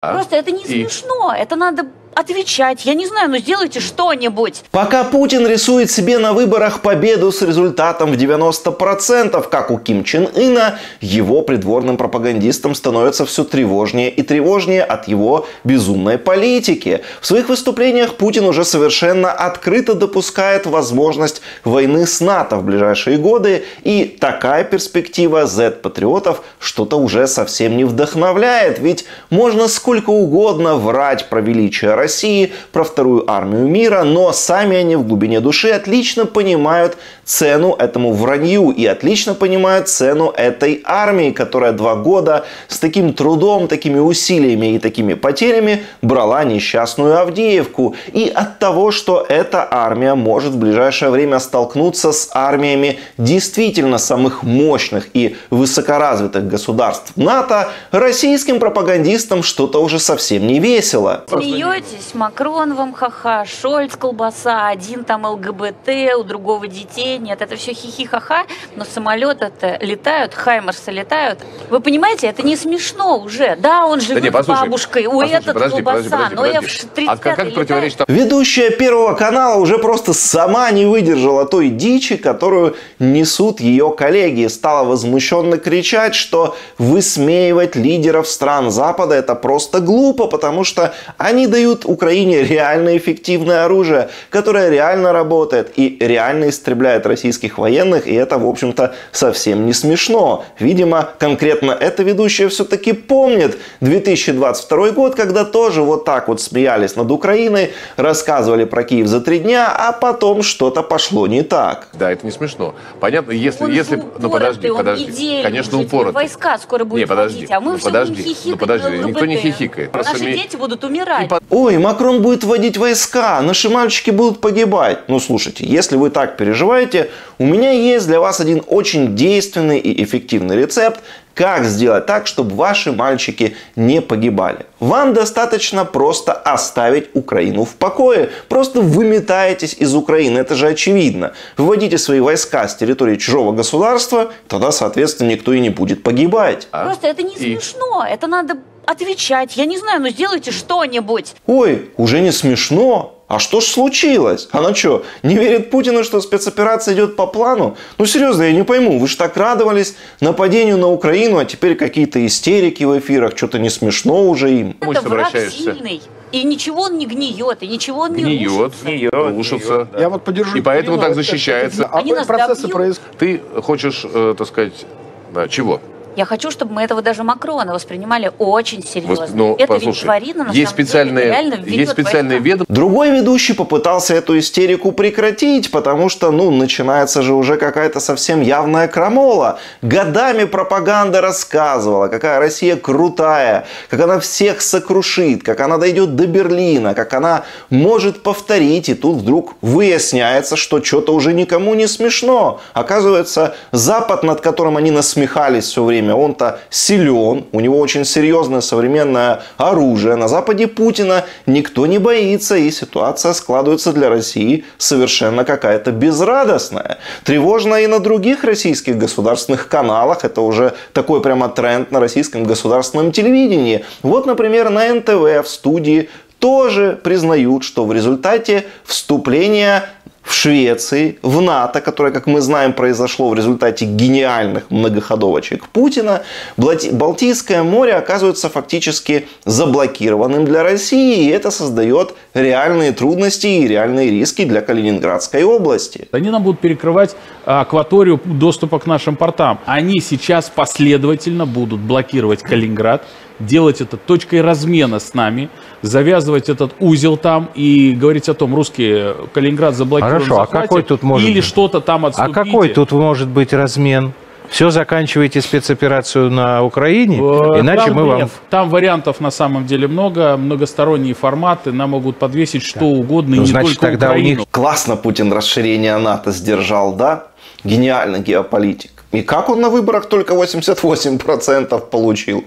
Просто это не И? смешно. Это надо отвечать. Я не знаю, но сделайте что-нибудь. Пока Путин рисует себе на выборах победу с результатом в 90%, как у Ким Чен Ына, его придворным пропагандистам становится все тревожнее и тревожнее от его безумной политики. В своих выступлениях Путин уже совершенно открыто допускает возможность войны с НАТО в ближайшие годы, и такая перспектива Z-патриотов что-то уже совсем не вдохновляет, ведь можно сколько угодно врать про величие России, про вторую армию мира, но сами они в глубине души отлично понимают цену этому вранью и отлично понимают цену этой армии, которая два года с таким трудом, такими усилиями и такими потерями брала несчастную Авдеевку. И от того, что эта армия может в ближайшее время столкнуться с армиями действительно самых мощных и высокоразвитых государств НАТО, российским пропагандистам что-то уже совсем не весело. Смеетесь, Макрон вам ха-ха, Шольц колбаса, один там ЛГБТ, у другого детей нет. Это все хихи-ха-ха, но самолеты-то летают, хаймерсы летают. Вы понимаете, это не смешно уже. Да, он живет не, с послушай, бабушкой, у послушай, этот подожди, колбаса, подожди, подожди, но я в подожди. 35 А как, как противоречит? Ведущая Первого канала уже просто сама не выдержала той дичи, которую несут ее коллеги. Стала возмущенно кричать, что высмеивать лидеров стран Запада это просто глупо, потому что они дают Украине реально эффективное оружие, которое реально работает и реально истребляет российских военных, и это, в общем-то, совсем не смешно. Видимо, конкретно эта ведущая все-таки помнит 2022 год, когда тоже вот так вот смеялись над Украиной, рассказывали про Киев за три дня, а потом что-то пошло не так. Да, это не смешно. Понятно, если, Он если, же ну подожди, упоротый, он подожди, идейный, конечно упоротый. Войска скоро будут Не, подожди, вводить, а мы ну все подожди, будем хихикать ну подожди, никто не хихикает. Просто Наши ми- дети будут умирать. Ой, Макрон будет вводить войска, наши мальчики будут погибать. Ну, слушайте, если вы так переживаете, у меня есть для вас один очень действенный и эффективный рецепт, как сделать так, чтобы ваши мальчики не погибали. Вам достаточно просто оставить Украину в покое. Просто выметаетесь из Украины, это же очевидно. Выводите свои войска с территории чужого государства, тогда, соответственно, никто и не будет погибать. А? Просто это не И? смешно. Это надо отвечать. Я не знаю, но сделайте что-нибудь. Ой, уже не смешно. А что ж случилось? Она что, не верит Путину, что спецоперация идет по плану? Ну серьезно, я не пойму. Вы же так радовались нападению на Украину, а теперь какие-то истерики в эфирах. Что-то не смешно уже им. Это враг обращаешься. сильный. И ничего он не гниет, и ничего он не Гниет, рушится. Гниет, рушится. гниет, да. Я вот поддержу. И поэтому так защищается. А Они нас процессы происходят. Ты хочешь, э, так сказать, да, чего? Я хочу, чтобы мы этого даже Макрона воспринимали очень серьезно. Вос- ну, это ведь послушай, тварина, на есть самом специальные, деле, реально ведет есть специальные ведомства, Другой ведущий попытался эту истерику прекратить, потому что, ну, начинается же уже какая-то совсем явная крамола. Годами пропаганда рассказывала, какая Россия крутая, как она всех сокрушит, как она дойдет до Берлина, как она может повторить. И тут вдруг выясняется, что что-то уже никому не смешно. Оказывается, Запад, над которым они насмехались все время, он-то силен, у него очень серьезное современное оружие. На Западе Путина никто не боится, и ситуация складывается для России совершенно какая-то безрадостная. Тревожно и на других российских государственных каналах. Это уже такой прямо тренд на российском государственном телевидении. Вот, например, на НТВ в студии тоже признают, что в результате вступления в Швеции, в НАТО, которое, как мы знаем, произошло в результате гениальных многоходовочек Путина, Балтийское море оказывается фактически заблокированным для России, и это создает реальные трудности и реальные риски для Калининградской области. Они нам будут перекрывать а, акваторию доступа к нашим портам. Они сейчас последовательно будут блокировать Калининград, делать это точкой размена с нами, завязывать этот узел там и говорить о том, русские Калининград заблокирован, Хорошо, а захватят, какой тут может или быть? что-то там А отступите. какой тут может быть размен? Все заканчиваете спецоперацию на Украине, Э, иначе там мы вам... нет. Там вариантов на самом деле много, многосторонние форматы, нам могут подвесить что угодно, Ну, и не значит, только тогда у Украину. них Классно Путин расширение НАТО сдержал, да? Гениальный геополитик. И как он на выборах только 88% получил?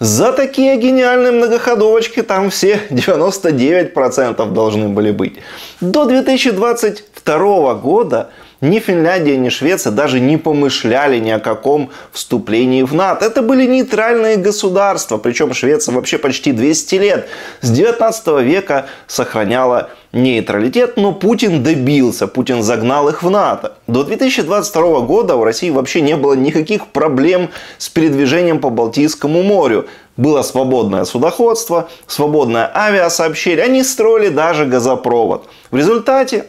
За такие гениальные многоходовочки там все 99% должны были быть. До 2022 года ни Финляндия, ни Швеция даже не помышляли ни о каком вступлении в НАТО. Это были нейтральные государства, причем Швеция вообще почти 200 лет с 19 века сохраняла нейтралитет, но Путин добился, Путин загнал их в НАТО. До 2022 года у России вообще не было никаких проблем с передвижением по Балтийскому морю. Было свободное судоходство, свободное авиасообщение, они строили даже газопровод. В результате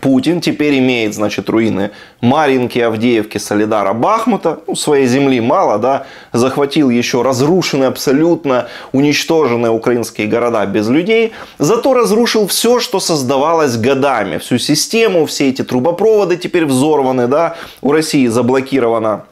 Путин теперь имеет, значит, руины Маринки, Авдеевки, Солидара, Бахмута. Ну, своей земли мало, да. Захватил еще разрушенные, абсолютно уничтоженные украинские города без людей. Зато разрушил все, что создавалось годами. Всю систему, все эти трубопроводы теперь взорваны, да. У России заблокировано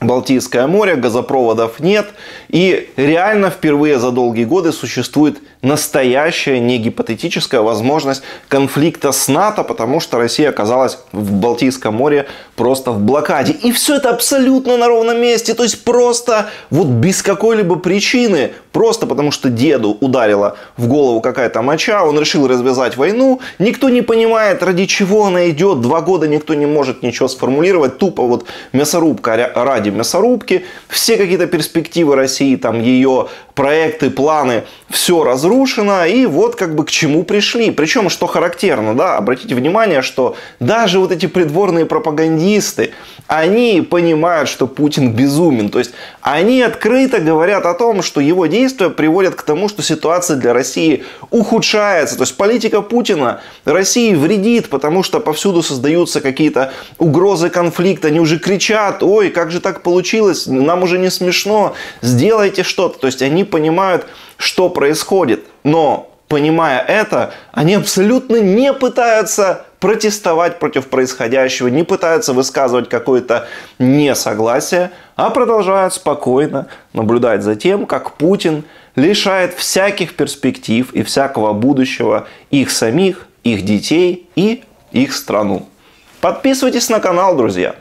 Балтийское море, газопроводов нет. И реально впервые за долгие годы существует настоящая, не гипотетическая возможность конфликта с НАТО, потому что Россия оказалась в Балтийском море просто в блокаде. И все это абсолютно на ровном месте. То есть просто вот без какой-либо причины, просто потому что деду ударила в голову какая-то моча, он решил развязать войну. Никто не понимает, ради чего она идет. Два года никто не может ничего сформулировать. Тупо вот мясорубка ради мясорубки. Все какие-то перспективы России, там ее проекты, планы, все разрушено, и вот как бы к чему пришли. Причем, что характерно, да, обратите внимание, что даже вот эти придворные пропагандисты, они понимают, что Путин безумен. То есть они открыто говорят о том, что его действия приводят к тому, что ситуация для России ухудшается. То есть политика Путина России вредит, потому что повсюду создаются какие-то угрозы конфликта. Они уже кричат, ой, как же так получилось, нам уже не смешно, сделайте что-то. То есть они понимают, что происходит. Но понимая это, они абсолютно не пытаются протестовать против происходящего, не пытаются высказывать какое-то несогласие, а продолжают спокойно наблюдать за тем, как Путин лишает всяких перспектив и всякого будущего их самих, их детей и их страну. Подписывайтесь на канал, друзья.